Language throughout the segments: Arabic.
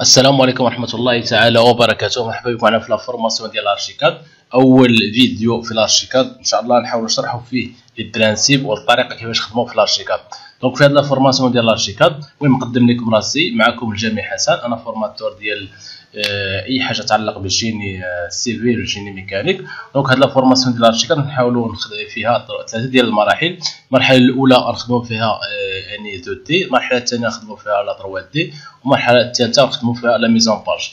السلام عليكم ورحمة الله تعالى وبركاته. مرحبا بكم معنا في la formation ديال ال Archicad. أول فيديو في ال Archicad. إن شاء الله نحاول نشرحوا فيه les principes والطريقة كيفاش نخدموا في ال Archicad. donc في هذه la formation ديال ال Archicad وين نقدم لكم راسي معكم الجامي حسن. أنا formateur ديال أي حاجة تتعلق بال génie civil وال génie mécanique. donc هاد la formation ديال ال Archicad نحاولوا نخدم فيها ثلاثة ديال المراحل. المرحلة الأولى نخدموا فيها آه، يعني 2D المرحلة الثانية نخدموا فيها la 3D. والمرحله الثالثة نخدموا فيها la mise en page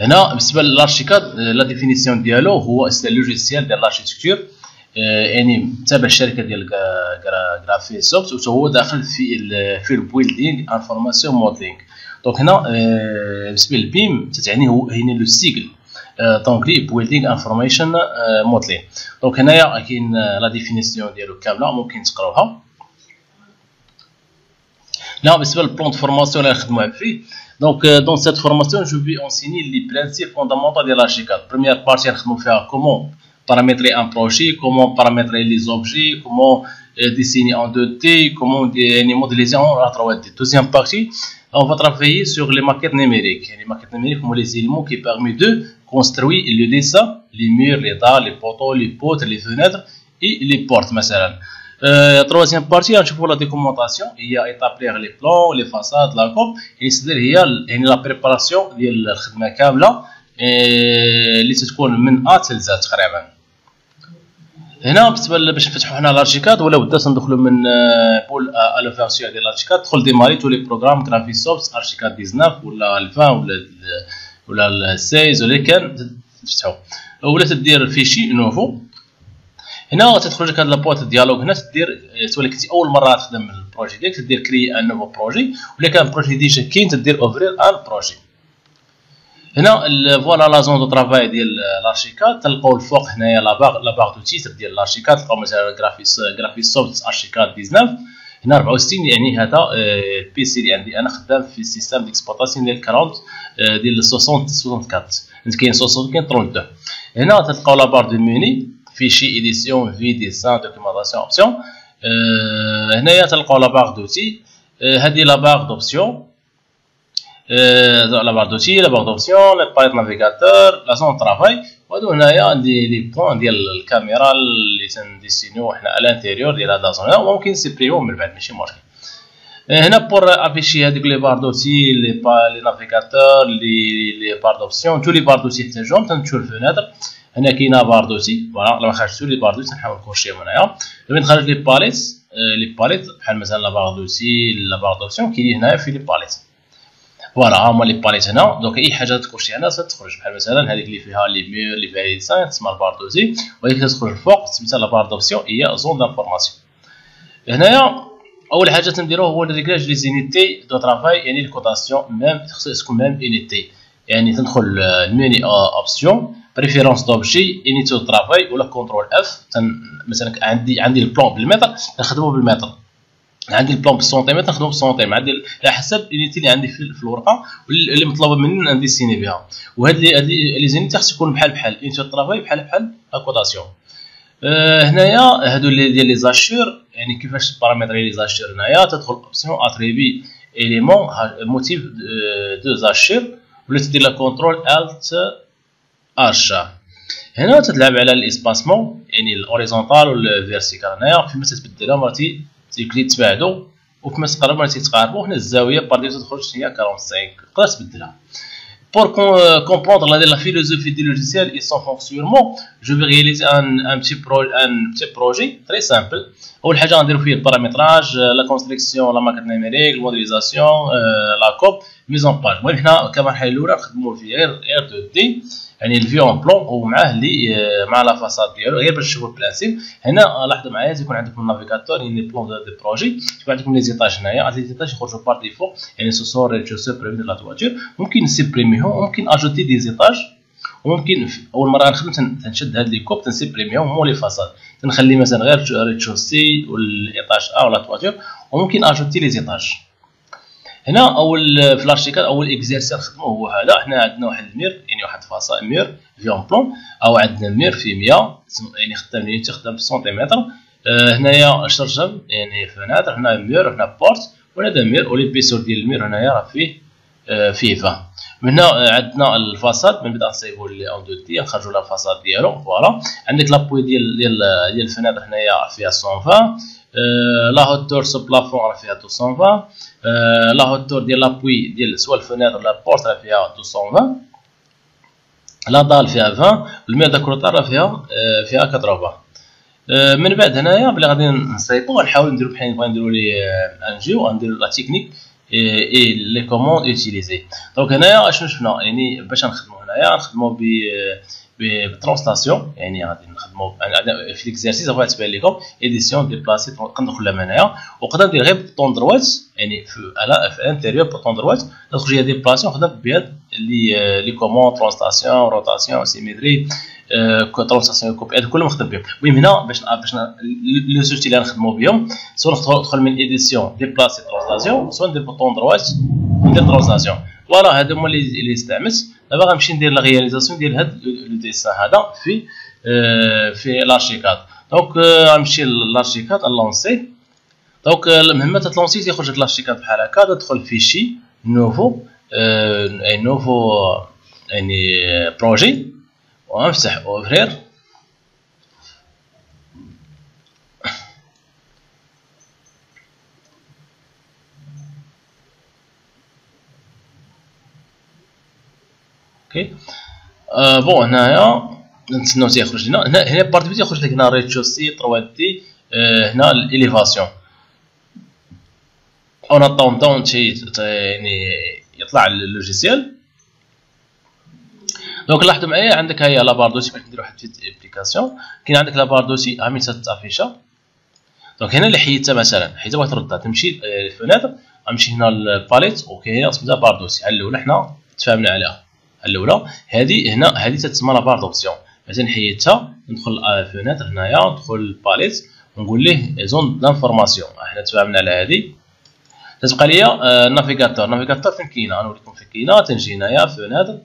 هنا بالنسبة لل Archicad la définition ديالو هو c'est logiciel ديال l'architecture يعني تابع الشركة ديال Graphisoft. وهو داخل في في ال building information modeling donc هنا بالنسبة لل BIM تتعني هو هنا le cycle donc les building information modeling donc هنايا كاين la définition ديالو كامله ممكن تقراوها Là, بالنسبة للبلان دو فورماسيون اللي نخدموا فيه دونك دون سيت فورماسيون جو في انسيني لي برينسيپ فوندامونتال ديال لارشيكاد بروميير بارتي نخدموا فيها كومون paramétrer un projet, comment paramétrer les objets, comment euh, dessiner en 2D, comment euh, modéliser en 3D. Deuxième partie, on va travailler sur les maquettes numériques. Les maquettes numériques sont les éléments qui permettent de construire le dessin, les murs, les dalles, les poteaux, les poutres, les fenêtres et les portes. مثلا. Euh, troisième partie, on trouve la documentation. Il y a établir les plans, les façades, la coupe. Et c'est-à-dire, il y a la préparation de la كاملة اللي تتكون من ا حتى لزاد تقريبا هنا بالنسبة باش نفتحوا حنا l'Archicad ولا بدا ندخلوا من بول ألو version ديال l'Archicad تدخل démarrer tous les programmes Graphisoft Archicad 19 ولا 20 ولا ولا 16 ولا كان تفتحوا ولا تدير fichier nouveau. هنا تدخل لك هاد la boîte dialogue. هنا تدير تولي كنتي أول مرة تخدم ال projet ديالك تدير créer un nouveau projet ولا كان projet déjà كاين تدير ouvrir un projet. هنا voilà la zone de travail ديال l'Archicad تلقاو الفوق هنايا la barre la barre de titre ديال l'Archicad تلقاو مثلا Graphis Graphisoft Archicad 19 هنا 64 يعني هذا PC اللي عندي أنا خدام في système d'exploitation ديال 40 ديال 60 64 كاين 60 كاين 32 هنا تلقاو la barre de menu fichier édition vue dessin documentation option هنايا تلقاو la barre d'outils هذه la barre d'options la barre d'outils la barre d'options les palettes navigateur la zone travail وهادو هنايا عندي les points ديال الكاميرا اللي تن dessiner يو حنا ال intérieur ديال هاد zone وممكن ن supprimer و من بعد ماشي مشكل هنا pour afficher هادوك les barres d'outils les ba les navigateur les les barres d'options tous les barres d'outils تحتاجهم تنمشيو لل fenêtre هنا كاينة barre d'outils voilà لما خرجتو les barres d'outils نحاول ن concher هم هنايا لما نخرج les palettes les palettes بحال مثلا la barre d'outils la barre d'options كاينين هنايا في les palettes voilà هما les palettes هنا donc اي حاجة تكونشي هنا تخرج بحال مثلا هذيك اللي فيها les murs اللي فيها les dessins تسمى ال barre d'outils وهذيك تخرج الفوق سميتها la barre d'options هي zone d'informations هنايا أول حاجة تنديرو هو réglage les unités de travail يعني ال cotation même خصها تكون même unité يعني تدخل ال menu option préférences de projet unité de travail ولا contrôle F مثلا عندي عندي ال plan بالمتر نخدمو بالمتر. عندي ال plan بالسنتيمتر نخدمو بالسنتيمتر عندي على حسب ال unité اللي عندي في الورقة اللي مطلوبه مني ن dessiner بها وهاد les les unités خص يكون بحال بحال unité travail بحال بحال لا أه هنايا هادو اللي ديال لي زاشور يعني كيفاش بارامتري لي زاشور هنايا تدخل اوبسيون اتريبي اليمون موتيف دو زاشور ولا تدير لا كونترول الت ارشا هنا تتلعب على الاسباسمون يعني الاوريزونتال والفيرتيكال هنايا فيما تتبدلها مرتي تيكلي تبعدو وكما تقرب ولا تيتقاربو هنا الزاوية بار ديال تخرج هي 45 تقدر تبدلها Pour comprendre la, philosophie du logiciel et son fonctionnement, je vais réaliser un, un, petit, pro, un petit projet très simple. اول حاجة غنديرو فيه ال paramétrage la construction la maquette numérique ال modélisation la coupe mise en page المهم حنا كمرحله الأولى نخدمو فيه غير غير 2D يعني ال vue en plan ومعاه اللي مع la façade ديالو. غير باش تشوفوا ال principe هنا لاحظوا معايا تيكون عندكم ال navigateur يعني plan de projet. تيكون عندكم les étages هنايا. les étages يخرجوا par défaut يعني سو سون ريتشو سوبريم دو لا تواتور ممكن نسيبريميهم وممكن اجوتي دي زيتاج وممكن أول مرة نخدم تنشد هاد لي كوب تنسيبريميهم مو لي فاساد. تنخلي مثلا غير ريتشوسي والإيطاج ا ولا تواتور وممكن اجوتي لي زيتاج. هنا اول في لارشيكال اول اكزيرسير نخدمو هو هذا. حنا عندنا واحد المير يعني واحد فاصا مير في اون بلون أو عندنا مير في 100 يعني خدام لي تخدم في سنتيمتر آه هنايا شرجم يعني فنادر هنا مير هنا بورت. وهذا مير وليبيسور ديال المير هنايا راه فيه آه، 20 من هنا عندنا الفاصاد. من بعد نصايبو لي اون دو دي نخرجوا لا الفاصاد ديالو. فوالا. عندك لابوي ديال ديال ديال الفنادق هنايا فيها 120 لا هوتور سو بلافون راه فيها 220 لا هوتور ديال لابوي ديال سوا الفنادق لا بورت راه فيها 220 لا دال فيها 20 المير دا كروطار راه فيها فيها 80 من بعد هنايا بلي غادي نصايبو غنحاول نديرو بحال نبغي نديرو لي انجيو غنديرو لا تكنيك اي لي كوموند اوتيليزي دونك هنايا أشنو شفنا؟ يعني باش نخدمو هنايا نخدمو ب بترانسلاسيون يعني غادي نخدمو في ليكزارسيس غادي تبان لكم ايديسيون ديبلاسي كندخل لها هنايا وقدر ندير غير بطون دروات يعني في في الانتيريور بطون دروات ندخل ليا ديبلاسي ونخدم بهاد لي لي كوموند ترانسلاسيون روتاسيون سيميتري translation copie هادو كلهم نخدم بهم. المهم هنا باش باش les outils اللي غنخدمو بهم سواء ندخل من édition déplacer translation سواء ندير bouton droite ندير translation voilà هادو هما اللي استعملت دابا غنمشي ندير la réalisation ديال هاد le dessin هذا في في ل ArchiCAD donc غنمشي ل ArchiCAD lancer donc المهمه ت lancer تيخرج لك ل ArchiCAD بحال هكا تدخل fichier nouveau et nouveau يعني projet ونفتح ouvrir OK؟ آه bon هنايا نتسناو تيخرج لنا هنا هنا partie B تيخرج لك هنا rez-de-chaussée 3D آه هنا ال élévations. en attendant تي يعني يطلع ال logiciel donc لاحظوا معايا عندك هي la barre d'outils باش ندير واحد application كاين عندك la barre d'outils عامل ت afficha donc هنا اللي حيدتها مثلا حيدتها بغيت تردها تمشي ل fenêtre غنمشي هنا ل palette وكاين سميتها barre d'outils على الاولى حنا تفاهمنا عليها. الأولى. هذه هنا هذه تتسمى la barre d'options مثلا حيدتها ندخل ال fenêtre هنايا ندخل ال palette ونقول ليه zone d'information حنا تفاهمنا على هذه. تتبقى ليا ال navigateur ال navigateur فين كاينة؟ غنوريكم فين كاينة؟ تنجي هنايا fenêtre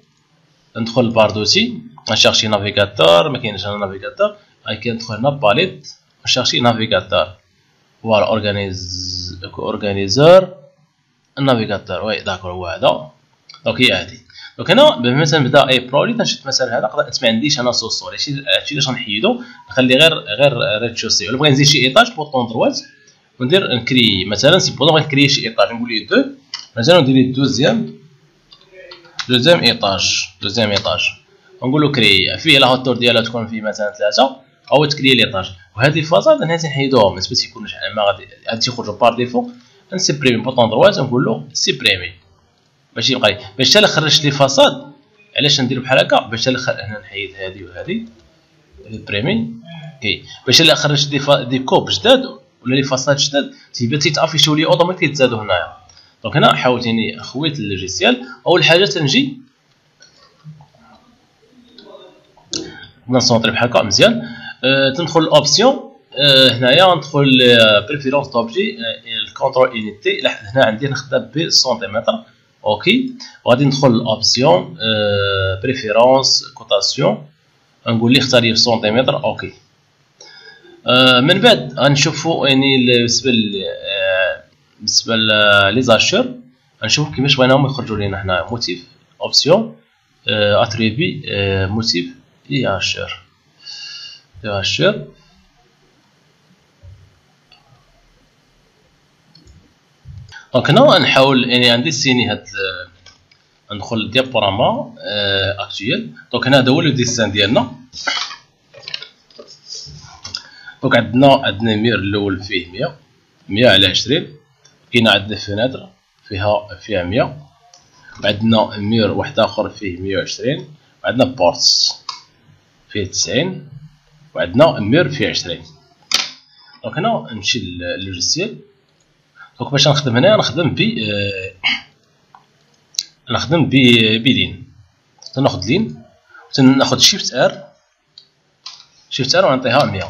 ندخل ال barre d'outils ن chercher navigateur ما كاينش هنا navigateur غادي ندخل هنا palette ن chercher navigateur voilà organise organiseur ال navigateur oui d'accord هو هذا. donc هي هادي donc هنا مثلا بدا اي برولي تنشد مثلا هذا نقدر ما عنديش أنا sous-sol هادشي هادشي علاش غنحيدو نخلي غير غير rez-de-chaussée ولا بغيت نزيد شي étage bouton droite وندير ن créer مثلا si بغيت ن créer شي étage نقول ليه deux مثلا ندير ليه deuxième deuxième étage deuxième étage. ونقول له créer فيه la hauteur ديالها تكون فيه مثلا ثلاثة أو ت créer l'étage وهذه ال façade أنا نحيدوها ما يكون ما غادي تيخرجوا par défaut ن supprimer bouton droite نقول له supprimer باش يبقى لي باش حتى خرجت لي façade علاش ندير بحال هكا؟ باش هنا نحيد هذه وهذه supprimer كي. باش الا خرجت des, des coupes جداد ولا les façades جداد تيبدا تيت afficher و لي اوتوماتيك يتزادوا هنايا. donc هنا حاولت يعني خويت ال logiciel. أول حاجة تنجي ن centrer بحال هكا مزيان. أه تندخل ال option أه هنايا ندخل préférences de projet ال contrôle unité هنا عندي نخدم بالسنتيمتر OK وغادي ندخل ال option préférences cotation نقول لي في سنتيمتر OK من بعد غنشوفوا يعني بالنسبة بالنسبة les hachures كيفاش بغيناهم يخرجوا لينا هنا motif option attributs motif et hachures et hachures donc هنا نحاول يعني عندي سيني هاد ندخل ال diaporama actuel donc هنا هذا هو le dessin ديالنا. donc عندنا عندنا mur الأول فيه 100 100 على 20 كاين عندنا fenêtre فيها فيها 100 وعندنا mur واحد آخر فيه 120 وعندنا porte فيه 90 وعندنا mur فيه 20 donc هنا نمشي لل logiciel donc باش نخدم هنا نخدم ب آه نخدم ب ب ligne تناخد ligne تناخد Shift R. Shift R ونعطيها 100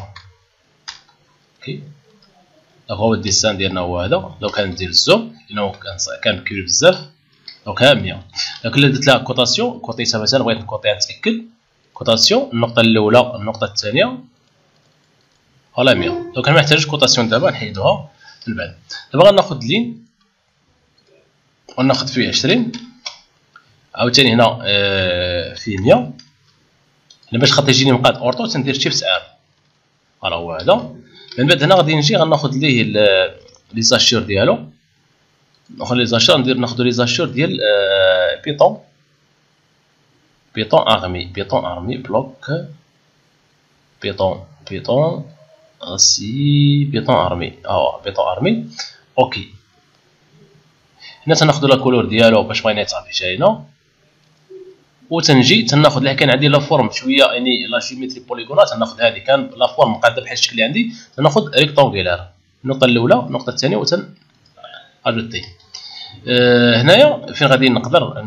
OK donc هو ال dessin ديالنا هو هذا. لو كان ندير ال zoom لأنه كان كبير بزاف. donc ها 100 donc إلا درت لها cotation كوتيتها مثلا بغيت نكوطيها نتاكد cotation النقطة الأولى النقطة الثانية. voilà 100 donc ما محتاجش cotation دابا نحيدوها. بعد دابا غناخد ligne وناخذ فيه عشرين. عاوتاني هنا آه فيه مية. هنا باش خاطر يجيني مقاد ortho تندير Shift R راه هو هذا. من بعد هنا غادي نجي غناخذ ليه les hachures ديالو. ناخذ les hachures ندير ناخذ les hachures ديال آه بيطون béton armé béton armé bloc béton béton c'est béton armé. آه béton armé. OK. هنا تناخذ la couleur ديالو باش بغينا يتعرف علينا وتنجي تناخذ لها كان عندي la forme شوية يعني la géométrie polygonale تناخذ هذه كان la forme مقاده بحال الشكل اللي عندي. تناخذ rectangulaire النقطه الأولى النقطه الثانية وتن ajouter أه هنايا فين غادي نقدر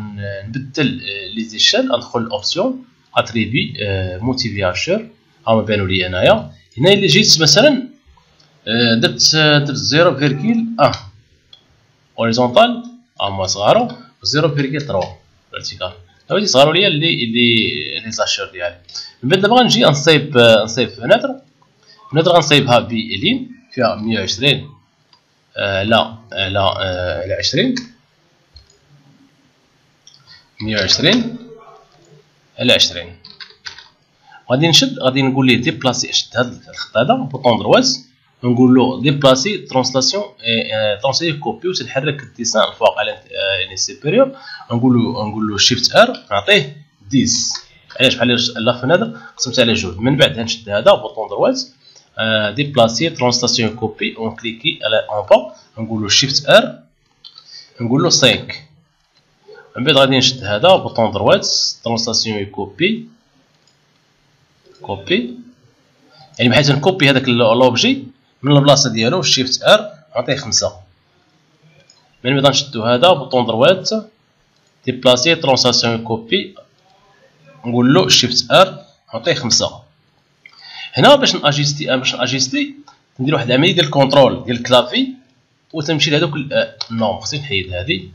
نبدل les échelles ندخل option attributs motif et hachures ها بانوا لي أنايا. هنا اللي جيت مثلا أه درت درت 0.1 horizontale ها صغارو 0.3 verticale هادي صغاروا ليا اللي اللي les hachures ديالي. من بعد دابا غنجي نصايب نصايب fenêtre. fenêtre غنصايبها ب ligne فيها 120 آه لا آه لا آه على 20 120 على 20 غادي نشد غادي نقول ليه déplacer شد هذا الخط هذا bouton droit نقول له déplacer translation translater copie وتنحرك ال dessin الفوق على يعني supérieur نقول له نقول له shift R نعطيه 10 علاش؟ بحال la fenêtre قسمت على جوج. من بعد نشد هذا bouton droit déplacer translation copie ونكليكي على en bas نقول له shift R نقول له 5 من بعد غادي نشد هذا bouton droit translation copie copie يعني بحيث نكوبي هذاك l'objet من البلاصة ديالو shift R نعطيه خمسة. من بعد نشدو هذا bouton droit déplacer translation copie نقول له shift R نعطيه خمسة. هنا باش ناجيستي باش نأجيستي ندير واحد العملية ديال ال contrôle ديال ال clavier وتمشي لهذوك non خصني نحيد هذه.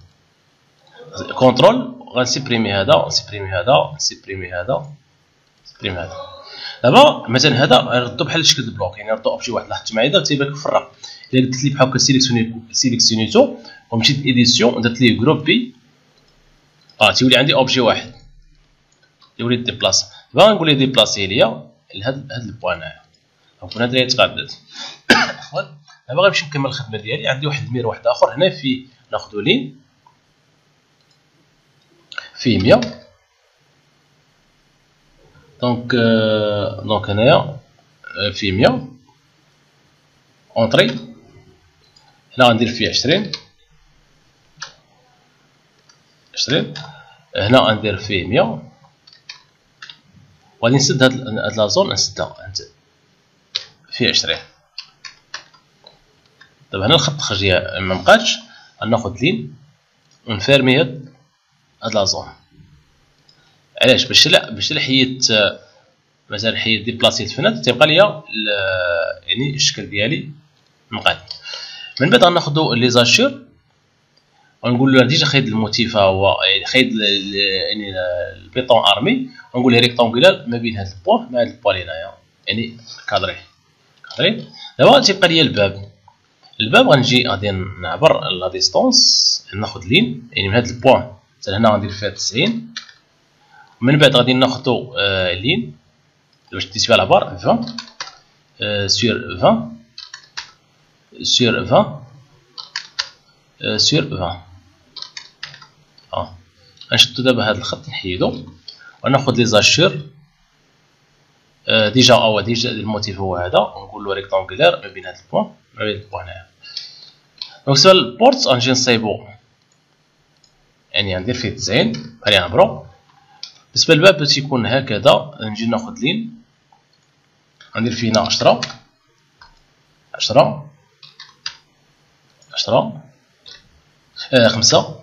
contrôle غنسيبريمي هذا غنسيبريمي هذا نسيبريمي هذا supprimer هذا. دابا مثلا هذا نردو بحال شكل ال bloc يعني نردو objet واحد لاحظت معايا دابا تيبان فرق إلا قلت لي بحال هكا sélectionner sélectionner tout ومشيت édition درت ليه grouper آه تيولي عندي objet واحد. يولي déplace دابا نقول ليه déplacer ليا لهاد هاد ال point هنايا donc هاد اللي دابا غنمشي نكمل الخدمة ديالي. عندي واحد ال mur واحد آخر. هنا في ناخذ ligne. فيه 100 donc donc هنايا فيه 100 entrée هنا غندير فيه 20 20 هنا غندير فيه 100 وغادي نسد هاد هاد la zone نسدها فيه 20 دابا هنا الخط الخرجيه ما بقاتش غناخد ligne ونفيرمي هاد هاد la zone علاش؟ باش لا باش لا حيدت مثلا حيد déplacer ال fenêtre تيبقى ليا يعني الشكل ديالي مقاد من بعد غناخدو les hachures ونقول له déjà خايد ال motif هو يعني خايد يعني ال béton armé ونقول له rectangulaire ما بين هاد ال point مع هاد ال point هنايا يعني carré carré. دابا تيبقى ليا الباب. الباب غنجي غادي نعبر la distance ناخد ligne يعني من هاد ال point حتى هنا غندير فيها 90 من بعد غادي ناخدو آه ligne باش تيسيو على العبار 20 آه سور 20 سور 20 آه سور 20 آه غنشدو دابا هاد الخط نحيدو وناخد لي زاشور. آه ديجا هو ديجا الموتيف هو هذا ونقول له ريكتونغولار ما بين هاد البوان ما بين البوان هنايا دونك سوا البورت غنجي نصايبو يعني غندير فيه 90 بحال نعبرو بالنسبة للباب تيكون هكذا نجي ناخذ لين. غندير فيه هنا 10 10 10 آه خمسة.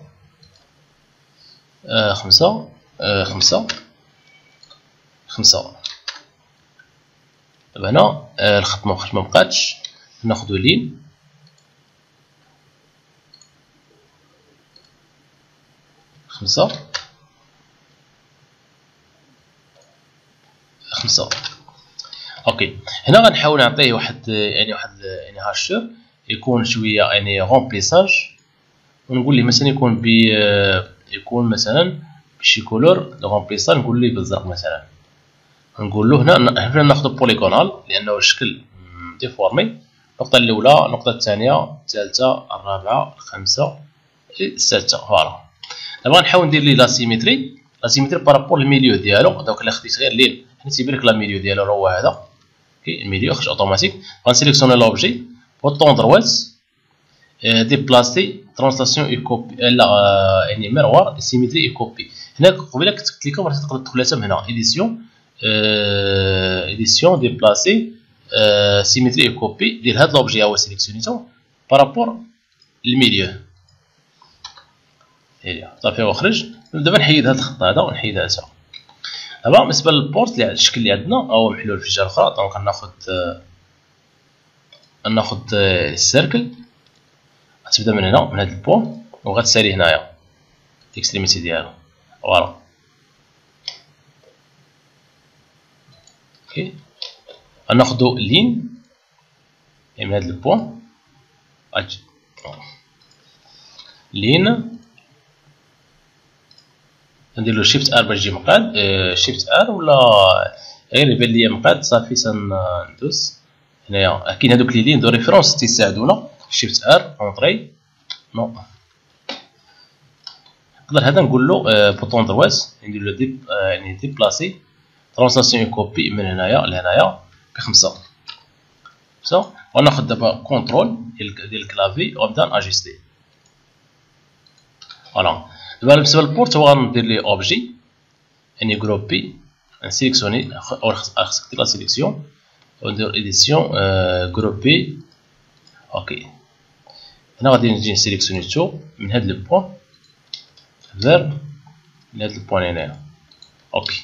آه خمسة. آه خمسة. خمسة. دابا هنا آه الخط ما مبقاتش ناخدو لين. خمسة. خمسة OK. هنا غنحاول نعطيه واحد يعني واحد يعني hachure يكون شوية يعني remplissage ونقول ليه مثلا يكون ب يكون مثلا بشي couleur de remplissage نقول ليه بالزرق مثلا. نقول له هنا هنا ناخذ polygonale لأنه الشكل déformé النقطة الأولى النقطة الثانية الثالثة الرابعة الخامسة السادسه voilà. دابا نحاول ندير ليه la symétrie la symétrie par rapport ال milieu ديالو. donc الا خديت غير ligne. حنا تيبان لك le milieu ديالو راه هو هذا OK ال milieu خرج اوتوماتيك غنسيليكسيوني l'objet bouton droit déplacer translation et copie لا يعني miroir symétrie et copie هنا قبيله كنت كليكا راه تقدر تدخل من هنا édition édition déplacer symétrie et copie ديال هاد l'objet هو sélectionner tout par rapport ال milieu صافي هو خرج دابا نحيد هاد الخط هذا ونحيد هذا دابا بالنسبة لل porte الشكل اللي عندنا هو محلول في الجهه الأخرى. donc غناخد غناخد ال cercle غتبدا من هنا من هاد ال point وغتسالي هنايا limité ديالو. voilà OK غناخدو ligne من هاد ال point ligne. ندير له shift R باش يجي مقاد shift R ولا غير يبان ليا مقاد صافي تندوس هنايا كاين هادوك les lignes de référence تيساعدونا. shift R entrée non نقدر هذا نقول له bouton droit ندير له ديب يعني déplacer translation copie من هنايا لهنايا بخمسة. خمسة وناخد دابا contrôle ديال ال clavier ونبدا ناجيستي voilà دابا بالنسبة لل porte هو غندير ليه objet يعني grouper نسيليكسيوني اول خصك دير la sélection وندير édition grouper OK هنا غادي نجي نسيليكسيوني tout من هاد le point vers من هاد ال point هنايا OK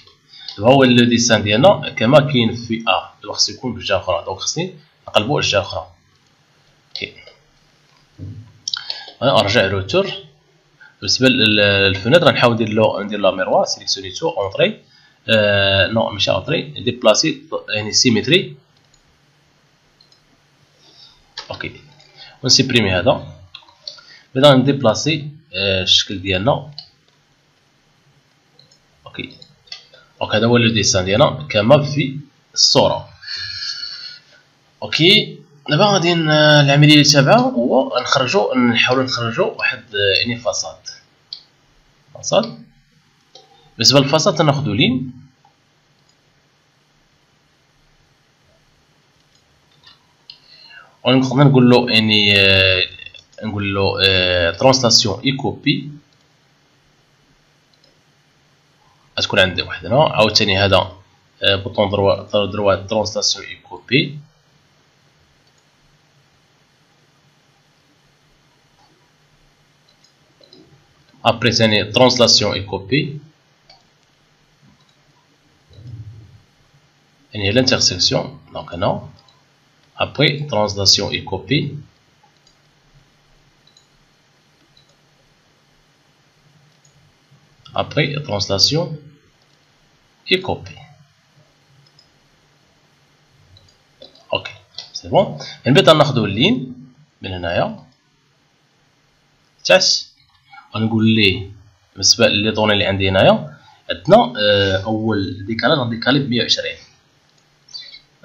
دابا هو le dessin ديالنا كما كاين في ا دابا خصو يكون في جهه أخرى donc خصني نقلبو على جهه أخرى OK نرجع retour بالنسبة لل fenêtre غنحاول ندير له ندير le miroir sélectionner tout entrer آه non ماشي entrer déplacer يعني symétrie. OK ون supprimer هذا. بدا ن déplacer الشكل ديالنا. OK donc هذا هو le dessin ديالنا كما في الصورة. OK دابا غادي العملية اللي تابعة هو نخرجوا نحاولوا نخرجوا واحد يعني façade. façade. بالنسبة لل façade تناخذوا ligne. ونقدر نقول له يعني نقول له translation et copie غتكون عندي واحد هنا عاوتاني هذا bouton droit droit translation et copie après c'est translation et copie et l'intersection donc non après translation et copie après translation et copie ok c'est bon من بعد ناخذ اللين من هنايا تاس غنقول ليه بالنسبة لي طوني اللي عندي هنايا عندنا آه، أول décalage غن décaler ب 120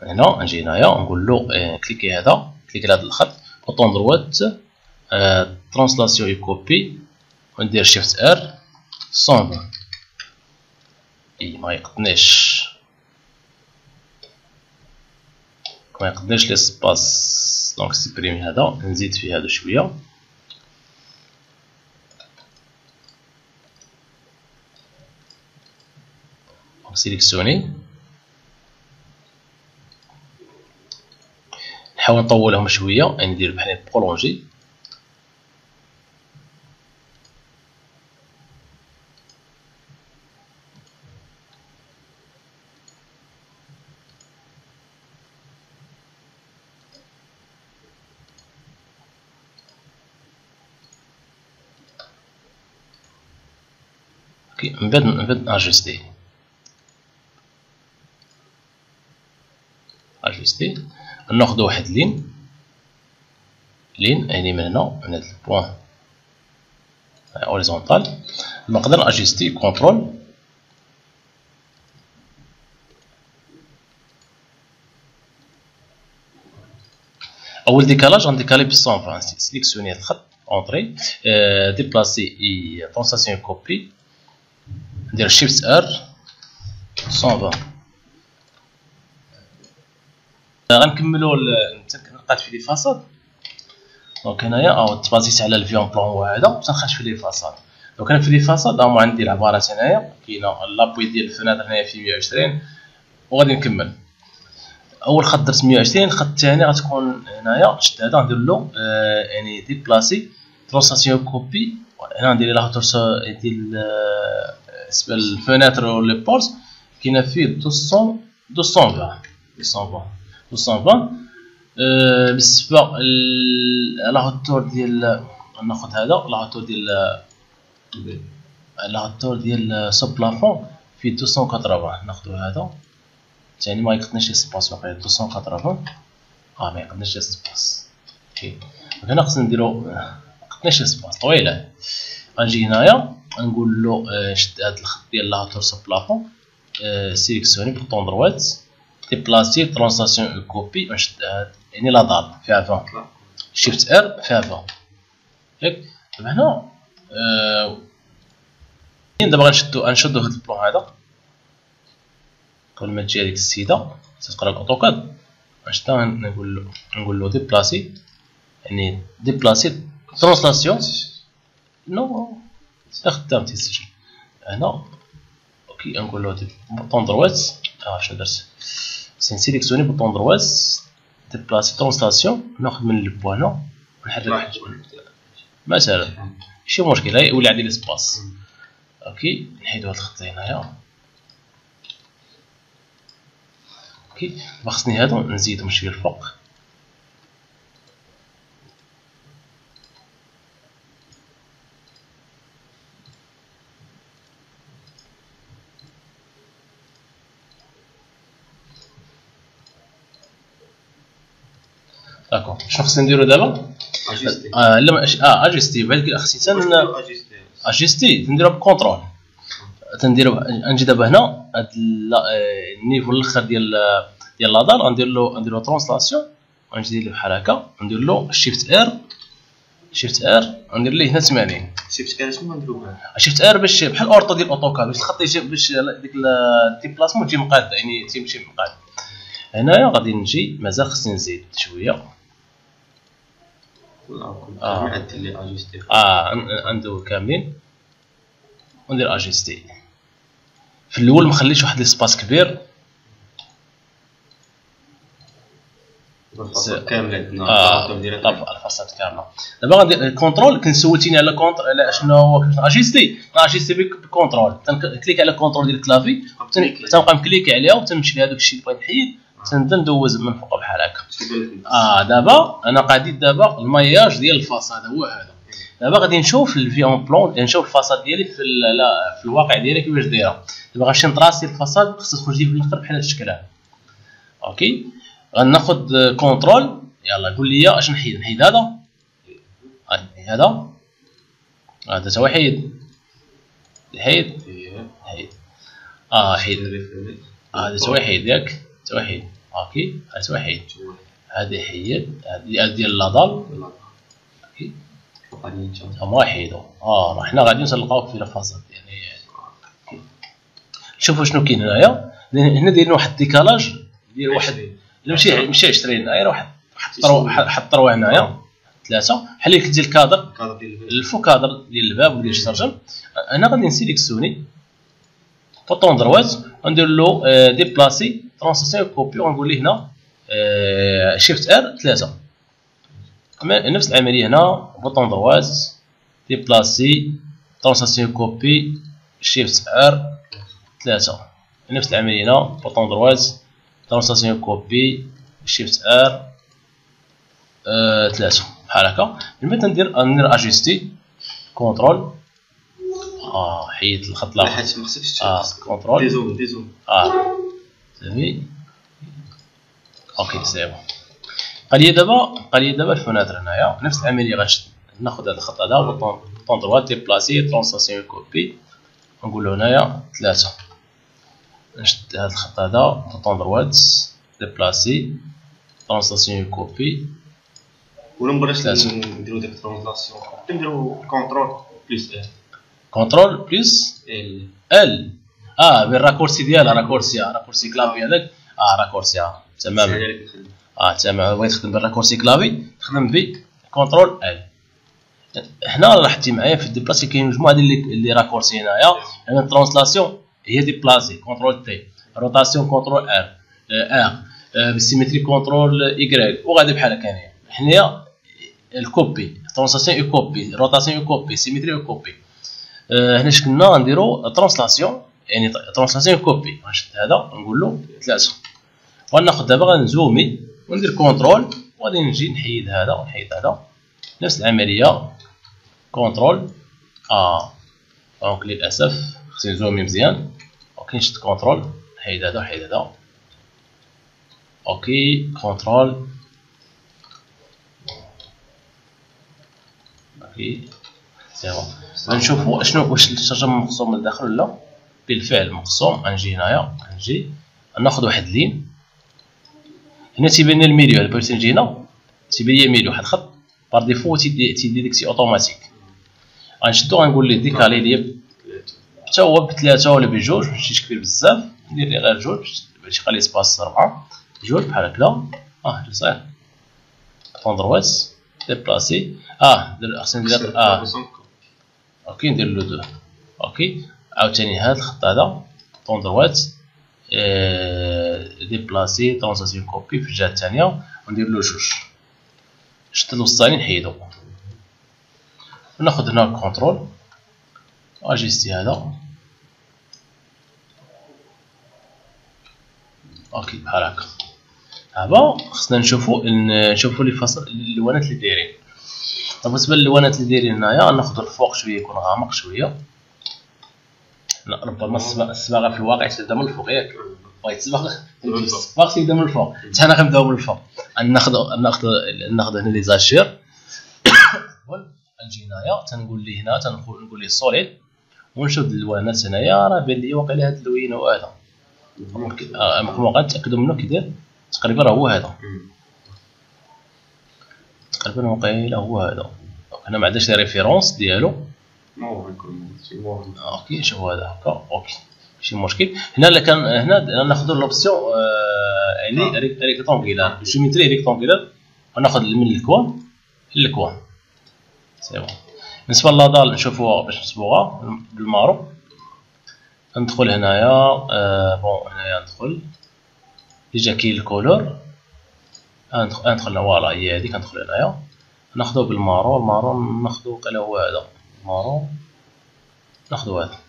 هنا نجي هنايا نقول له آه، cliquer هذا cliquer هذا الخط bouton droit translation et copie وندير shift R 120 إي ما يقدنيش. ما يقدنيش l'espace donc supprimer هذا نزيد فيه هذا شوية. sélectionner. نحاول نطولهم شوية ندير بحال prolonger من بعد من بعد ajuster ناخذ واحد ligne. ligne يعني من هنا من هذا ال point horizontal نقدر ajuster contrôle أول décalage غن décaler ب 120 sélectionner الخط اونطري ديبلاسي اي طونساسيون كوبي ندير شيفت ار 120 غنكملو نقاد في لي فاصاد. دونك هنايا أو تبازيت على الفيون بلون هذا تنخرج في لي فاصاد. دونك أنا في لي فاصاد هما عندي العبارات هنايا كاينة لابوي ديال الفنادق هنايا في 120 وغادي نكمل. أول خط درت 120 الخط الثاني غتكون هنايا شد هذا ندير له آه يعني ديبلاسي translation copie هنا ندير la hauteur ديال بالنسبة لل fenêtres و les portes كاينة فيه 200 220 220 220 بالنسبة la hauteur ديال ناخذ هذا la hauteur ديال la hauteur ديال sous plafond في 280 ناخذ هذا. ثاني ما يقدناش espace واقيلا 280 آه ما يقدناش espace OK. هنا خصنا نديرو يقدناش espace طويلة. غنجي هنايا. نقول له شد هاد الخط ديال la hauteur sous plafond sélectionner bouton droit. déplacer translation copie ونشد يعني la dalle فيها 20 shift R فيها 20 ياك دابا هنا دابا غنشدو غنشدو هاد ال plan هذا قبل ما تجي هذيك السيده تقرا الاوتوكاد اش نقول له نقول له ديبلاسي يعني ديبلاسي ترانسلاسيون نو خدام تيسجل هنا أوكي نقول له بوطون دروات آه شنو درت سنسيليكسيوني بوطون دروات ديبلاسي ترانسلاسيون ناخذ من البو هنا ونحرك مثلا ماشي مشكل يولي عندي ليسباس OK نحيدو هاد الخط هنايا OK خصني هادو نزيدهم شوية الفوق خصني نديرو دابا؟ آه لا آه ajuster بعد خصني ajuster نديرو ب contrôle تنديرو نجي دابا هنا هاد ال niveau الأخر ديال ديال la dalle غندير له ندير له translation غنجي له بحال هكا. ندير له shift R shift R ندير ليه هنا 80 shift R شنو نديرو بها shift R باش بحال ortho ديال الاوتوكاد باش الخط باش ديك ال déplacement تجي مقاد يعني تيمشي مقاد. هنايا غادي نجي مازال خصني نزيد شوية. آه. آه عنده كاملين. وندير اجيستي في الأول مخليش واحد ليسباس كبير. كامله آه الفاصات كامله دابا غندير كونترول كنت سولتيني على كونترول على شنو هو. اجيستي اجيستي بكونترول تنكليك على كونترول ديال الكلافي. تنبقى مكليك عليها وتنمشي لهذاك الشيء اللي بغيت نحيد. تنبدا ندوز من فوق بحال هكا. آه دابا أنا قاديت دابا ال maillage ديال ال façade هو هذا. دابا غادي نشوف ال vue en plan نشوف ال façade ديالي في لا في الواقع ديالي كيفاش دايرة. دابا غنمشي ن tracer ال façade خصها تخرج لي في الآخر بحال هذا الشكل هذا. OK؟ غناخذ contrôle يلا قول لي اش نحيد. نحيد هذا. هذا. هذا تا حيد. حيد. حيد. آه حيد. هذا تا حيد ياك. تا حيد. OK؟ هذا تا حيد هذه حيد هذه ديال la dalle OK؟ هما حيدو آه حنا غادي نلقاو في الفاصل يعني شوفوا شنو كاين هنايا. هنا دايرين واحد ال décalage ديال واحد ماشي ماشي 20 غير واحد واحد ال trois هنايا. ثلاثة. بحال اللي كدير الكادر ال faux cadre ديال الباب وديال الشرجم. أنا غادي ن sélectionner bouton droite وندير له déplacer translation copie ونقول ليه هنا shift R ثلاثة. نفس العملية هنا bouton droite déplacer translation copie shift R ثلاثة. نفس العملية هنا bouton droite translation copie shift R ثلاثة. بحال هكا. بعد ندير ندير ajuster contrôle آه حيد الخط الآخر حيت ما خصكش contrôle dézoome dézoome آه. OK c'est bon قال لي دابا قال لي دابا ال fenêtres هنايا نفس العملية غنشد ناخذ هذا الخط هذا bouton droite déplacer translation copie نقولوا هنايا ثلاثة نشد هذا الخط هذا bouton droite déplacer translation copie ولا مبغاش نديرو ديك translation نديرو contrôle plus L contrôle plus L L آه بال raccourci ديالها raccourci raccourci clavier هذاك. آه raccourci آه تمام آه تمام. بغيت تخدم؟ بال raccourci clavier تخدم ب contrôle L هنا لاحظتي معايا في ال déplacer كاين مجموعة ديال les raccourcis هنايا. هنا ال translation هي déplacer contrôle T rotation contrôle R R بال symétrie contrôle Y grec وغادي بحال هكا هنايا. حنايا الكوبي translation يكوبي روتاسيون يكوبي سيمتري يكوبي هنا شكلنا غنديرو ترانسلاسيون يعني translation copie غنشد هذا؟ نقول له ثلاثة. وناخذ دابا غن zoomer وندير contrôle. وغادي نجي نحيد هذا ونحيد هذا. نفس العملية. contrôle آه donc للأسف خصني ن zoomer مزيان. OK نشد contrôle نحيد هذا ونحيد هذا. OK contrôle OK سيوا نشوفوا شنو واش الشرجم مقسوم من الداخل ولا؟ بالفعل مقسوم. غنجي هنايا غنجي ناخذ واحد ligne. هنا تيبان لنا ال milieu بغيت نجي هنا. تيبان les milieux واحد الخط par défaut داكشي اوتوماتيك غنشدو غنقول ليه décaler ليا حتى هو بثلاثة ولا بجوج ماشي كبير بزاف. ندير ليه غير جوج باش يبقى l'espace ربعه جوج بحال هكذا. آه صحيح. bouton droite déplacer آه خصني ندير آه. OK ندير له deux. OK عاوتاني هاد الخط هذا bouton droite déplacer translation copie في الجهة الثانية وندير له جوج. شد الوسطاني نحيدو. وناخذ هنا كونترول ajuster هذا. OK بحال هكا. دابا خصنا نشوفو نشوفو لي فصل اللوانات اللي دايرين. بالنسبة للوانات اللي دايرين هنايا ناخذ الفوق شوية يكون غامق شوية. ربما الصباغه في الواقع تبدا من الفوق ياك. بغيت تصبغ الصباغ تبدا من الفوق. حتى حنا غنبداو من الفوق ناخذ ناخذ ناخذ هنا les hachures. نجي هنايا تنقول ليه هنا تنقول ليه solide ونشد الالوانات هنايا راه بان لي واقيلا هاد اللوين هو هذا. ممكن آه غنتاكدوا منه كي تقريبا راه هو هذا. تقريبا واقيلا هو هذا. هنا ما عندناش les références ديالو. OK شوف هذا؟ هكا أوكي. ماشي مشكل. هنا اللي كان هنا نأخذ l'option يعني rectangulaire géométrie rectangulaire وناخذ من ال coin لل coin. c'est bon بالنسبة ل la dalle نشوفوها باش نصبوها بال marron ندخل هنايا آه bon هنايا ندخل. déjà كاين ال couleur. ندخل voilà هي هذيك ندخل هنايا. نأخذو بال marron ال marron نأخذو قال هو هذا. ناخذو هذا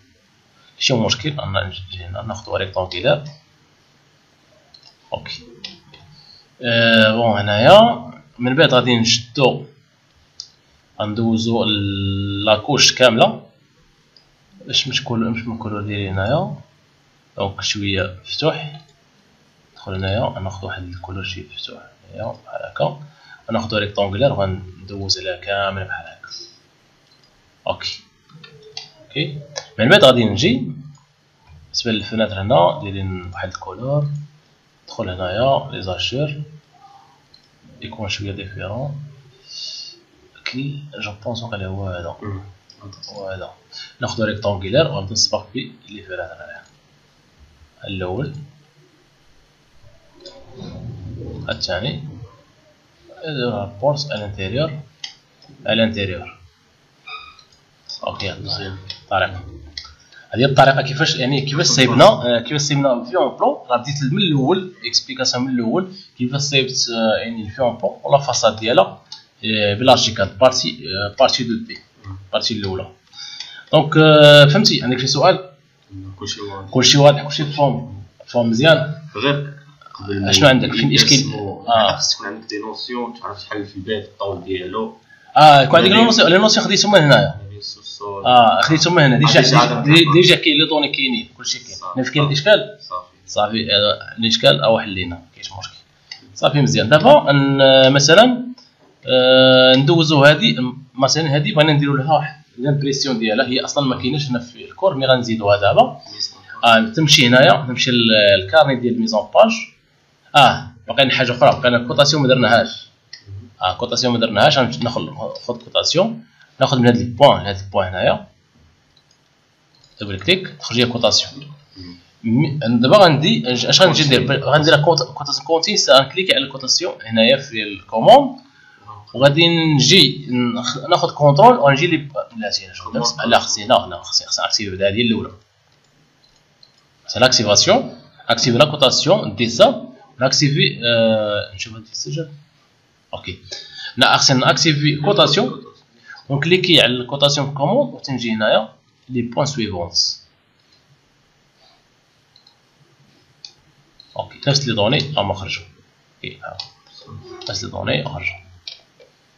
ماشي مشكل أنا ناخذو rectangulaire OK. آه bon هنايا. من بعد غادي نشدو. غندوزو la couche كاملة. باش مش كل مش كل ديالي هنايا. donc شوية مفتوح. ندخل هنايا. ناخذ واحد ال couleur شي مفتوح هنايا بحال هكا. ناخذ rectangulaire وغندوز عليها كامل بحال هكا. OK OK من بعد غادي نجي بالنسبة لل fenêtres هنا دايرين واحد ال couleur ندخل هنايا les hachures يكون شوية différent que je pense واقيلا هو هذا هو هذا ناخذ rectangulaire وغنبدا نصبغ بي les fenêtres هنايا الأول الثاني بورس ال intérieur ال intérieur OK الطريقة هذه الطريقة كيفاش؟ يعني كيفاش صايبنا؟ كيفاش صايبنا في en plan راه بديت من الأول explication من الأول. كيفاش صايبت يعني في en plan ولا façade ديالها بالارتيكال partie partie deux دي partie الاولى donc فهمتي عندك شي سؤال كلشي واضح كلشي واضح كلشي فهم فهم مزيان غير اشنو عندك فين الاشكال آه خص تكون عندك des notions تعرف شحال في البيت الطول ديالو آه كون عندك les notions خديتهم من هنايا آه خديتهم هنا déjà déjà كاين les données كاينين كلشي كاين. عرفت كاين الاشكال صافي. صافي. الإشكال أو حلينا كاينش مشكل. صافي مزيان. دابا مثلا آه ندوزو هادي مثلا هذه بغينا نديرو لها واحد l'impression ديالها. هي أصلا ما كايناش هنا في ال cours mais غنزيدوها دابا. آه تمشي هنايا نمشي لل carnet ديال mise en page آه باقي حاجة أخرى بقينا cotation ما درناهاش. آه cotation ما درناهاش ناخذ ناخذ cotation ناخذ من هاد ال point لهاد ال point هنايا. double clic تخرج لي cotation دابا غندي اش غنجي ندير غندير cotation كونتي غن cliquer على ال cotation هنايا في ال commande وغادي نجي ناخذ contrôle ونجي لي لا لا خصني لا لا خصني خصني activer هذه الأولى. c'est l'activation activer la cotation دي سا ن activer نشوف هاد السجل OK لا خصني ن activer cotation ون cliquer على ال cotation commande وتنجي هنايا les points suivants OK نفس les données هما خرجوا OK نفس les données خرجوا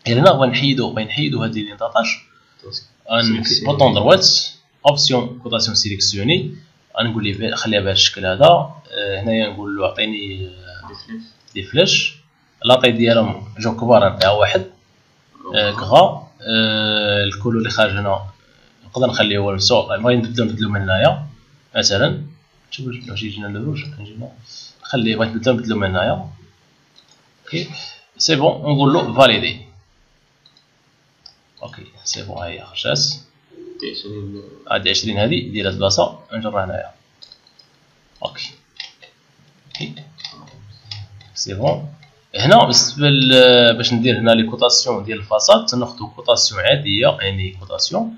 هنا بغا نحيدو بغا نحيدو هادي لي 19 bouton droite option cotation sélectionner غنقول ليه خليها بهذا الشكل هذا هنايا نقول له عطيني des flèches la taille ديالهم جو كبار نعطيها واحد كغا الكولو اللي خارج هنا. نقدر نخليه هو السوق. بغا نبدلو نبدلو من هنايا مثلا. شوف واش يجينا لوج نجينا نخليه بغيت نبدلو نبدلو من هنايا. أوكي. سي بون نقول له فاليدي أوكي سي بون هاهي خرجات عندي 20 هذه. ديال هاد البلاصه نجرها هنايا أوكي C'est bon هنا بالنسبة باش ندير هنا les cotations ديال ال façade تناخذ cotation عادية يعني cotation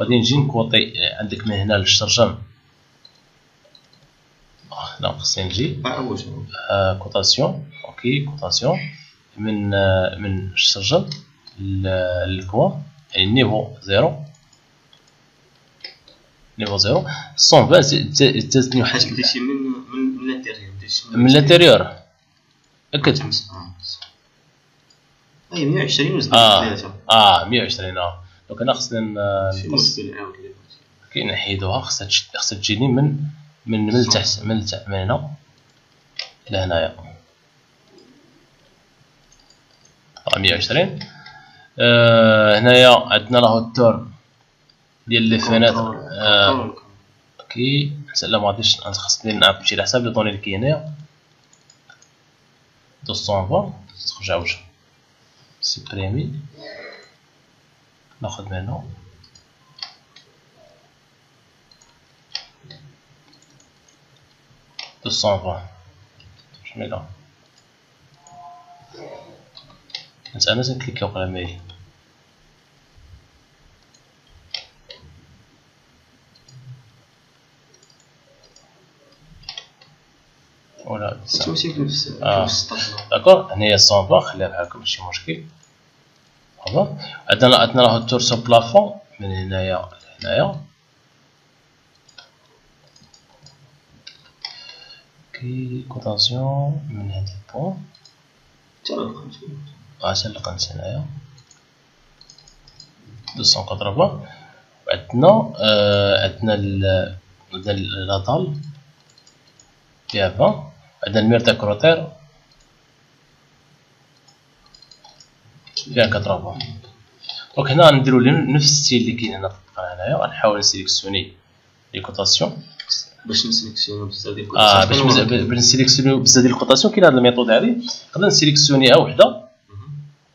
غادي نجي ن coter عندك من هنا للشرجم. لا خصني نجي. آه cotation OK cotation من من الشرجم لل coin يعني niveau zéro niveau zéro 120 تزني واحد من من الانتيريور من الانتيريور أكد. أي 120 آه. آه 120 آه. دونك أنا خصني كي نحيدوها خصها خصها تجيني من من من التحت من التحت من هنا لهنايا 120 آه هنايا عندنا له التور ديال les fenêtres آه OK. لا ما غاديش خصني نمشي لحساب les données اللي كاين هنايا 220 تخرج عاوج supprimer ناخذ من هنا deux cent vingt je mets là أنا لازم ن cliquer و على ميل ولا في آه. d'accord هنايا 120 خليها بحال هكا ماشي مشكل هذا عندنا عندنا la hauteur sous plafond من هنايا لهنايا OK cotation من هاد ال point عشان لقنت هنايا 280 عندنا عندنا ال عندنا لاطال فيها 20 عندنا الميرتا كروتير فيها 80 دونك هنا غنديرو نفس الستيل اللي كاين هنا في القناه هنايا. غنحاول نسيليكسيوني لي كوتاسيون باش نسيليكسيونو بزاف ديال آه باش باش نسيليكسيونيو بزاف ديال الكوتاسيون. كاين هاد الميثود هادي. نقدر ن sélectionner ها وحدة.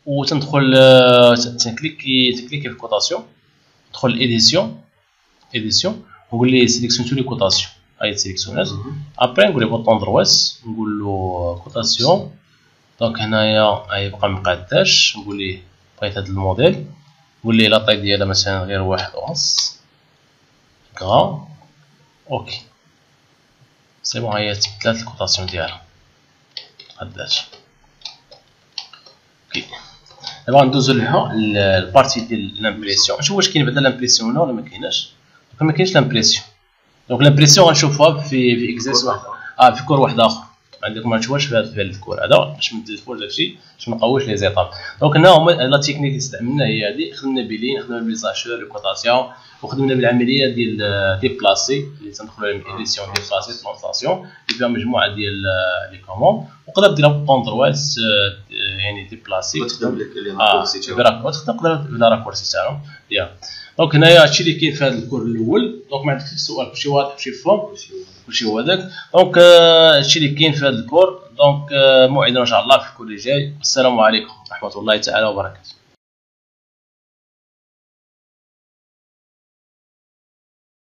وتندخل تن cliquer ت cliquer في ال cotation. ندخل édition édition نقول ليه sélection les cotations هاي sélectionna ت après نقول bouton droite نقول له cotation donc هنايا هاي بقى مقاداش نقول ليه بغيت هاد الموديل نقول ليه la taille ديالها مثلا غير واحد ونص غرام OK C'est bon هي تبدلات ال cotation ديالها قداش OK دابا ندوزو لها ال partie ديال l'impression نشوف واش كاين بعدا l'impression ولا ما كاينش l'impression donc l'impression غنشوفوها في في اكزيس واحد آه في cours واحد اخر عندك ما تشوفش في هذا ال cours هذا باش ندلفو داكشي باش ما نقويش les étapes donc هنا هما la technique اللي استعملنا هي هذه خدمنا plan خدمنا بليزاشور ال cotation وخدمنا بالعملية ديال déplacer اللي تندخلوا على édition déplacer translation اللي فيها مجموعه ديال les commandes وقدر ديرها droite يعني déplacer تخدم لك les raccourcis تاعو. براك تقدر بلا raccourcis تاعهم يا donc هنايا هادشي اللي كاين في هذا ال cours الأول. donc ما عندكش السؤال كلشي واضح كلشي فهم كلشي هو هذاك. donc آه، هادشي اللي كاين في هذا ال cours. donc موعدنا ان شاء الله في ال cours اللي جاي والسلام عليكم ورحمة الله تعالى وبركاته.